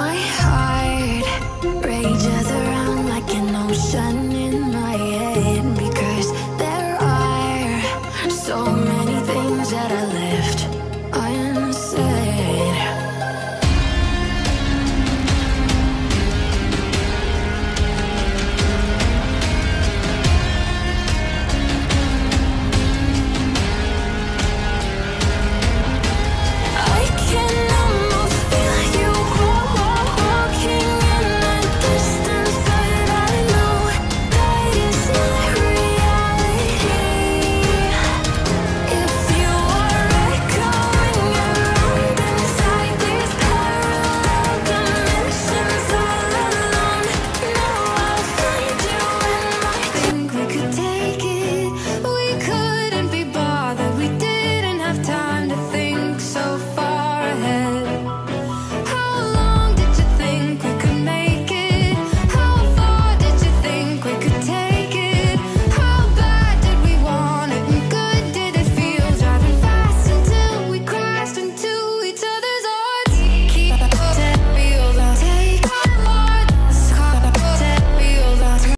my heart.